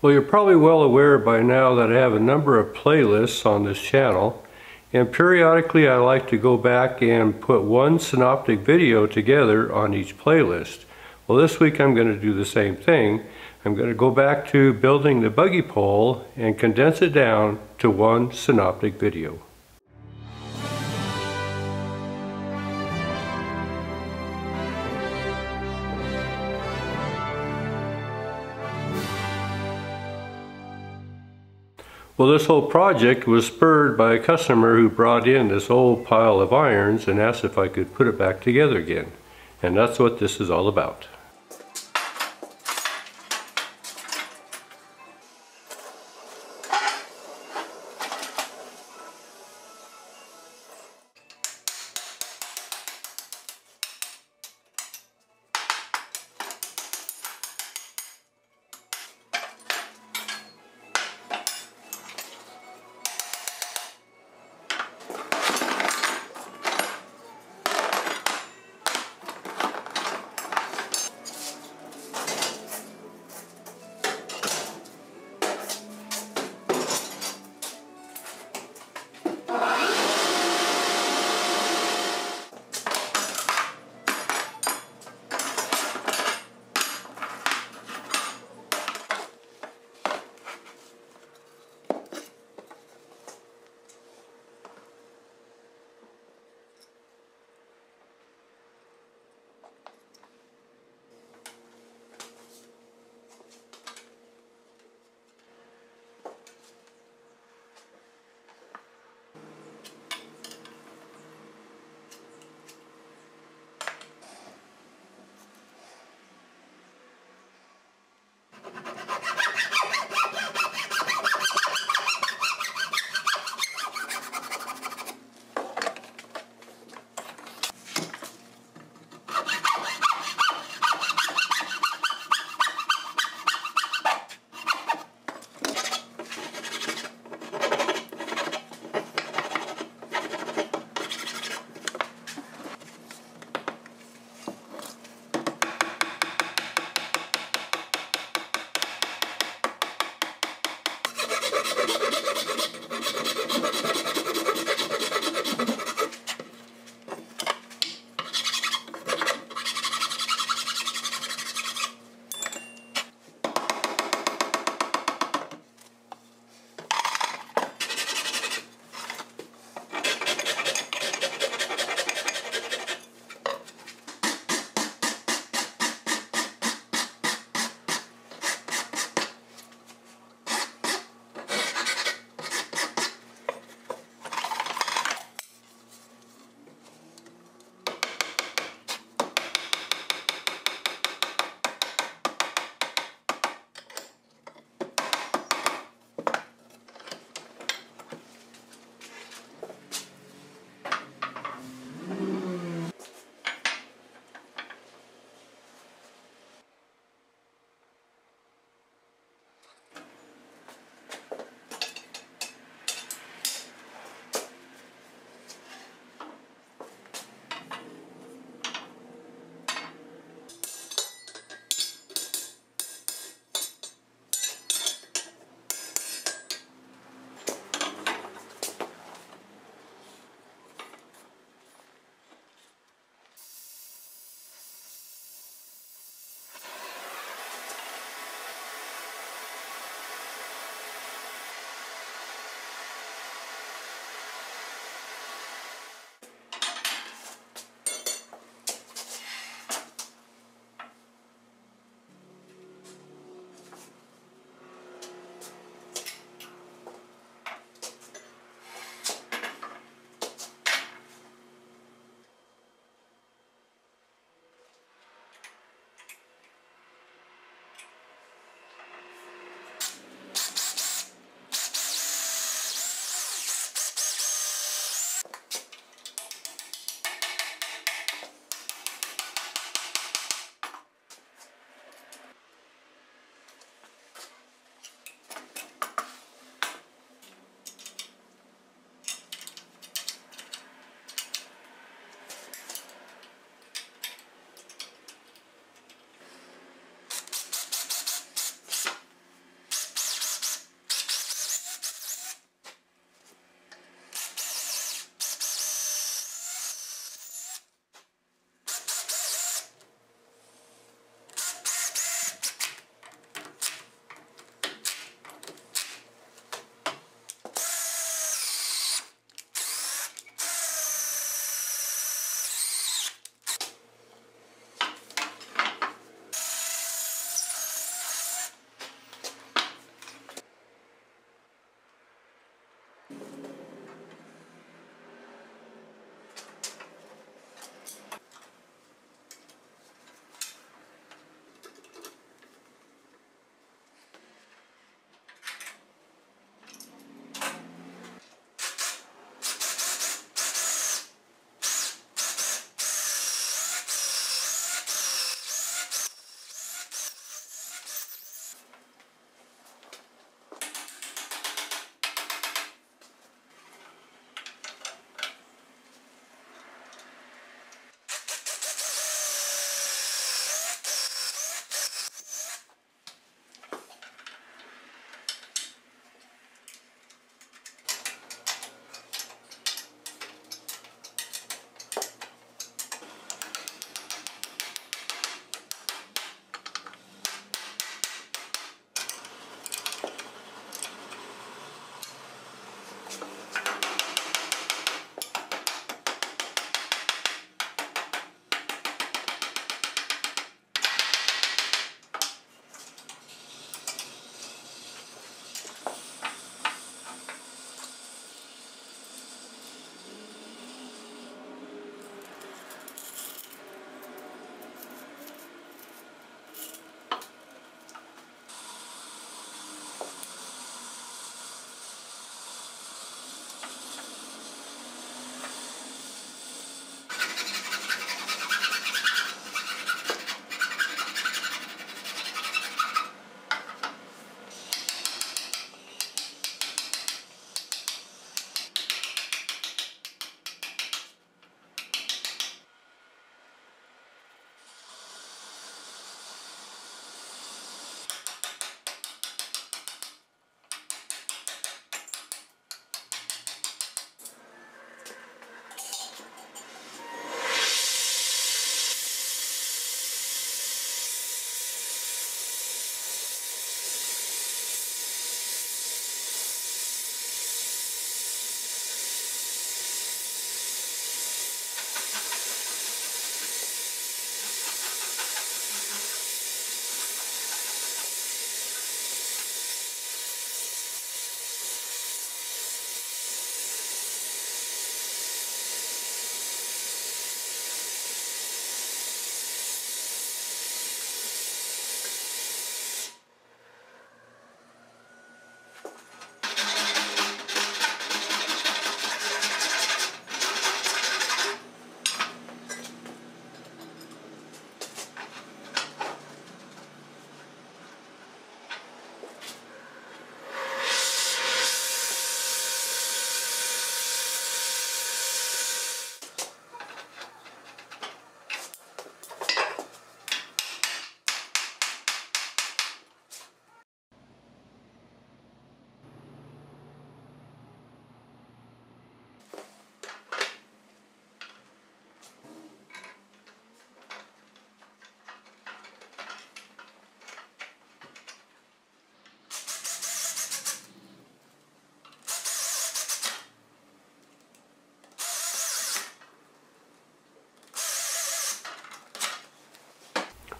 Well, you're probably well aware by now that I have a number of playlists on this channel, and periodically I like to go back and put one synoptic video together on each playlist. Well, this week I'm going to do the same thing. I'm going to go back to building the buggy pole and condense it down to one synoptic video. Well, this whole project was spurred by a customer who brought in this old pile of irons and asked if I could put it back together again. And that's what this is all about.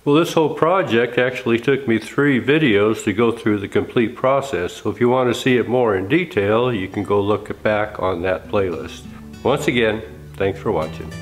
Well, this whole project actually took me three videos to go through the complete process. So if you want to see it more in detail, you can go look back on that playlist. Once again, thanks for watching.